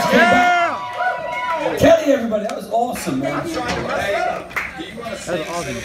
Kelly. Yeah. Kelly, everybody, that was awesome, man. That was awesome.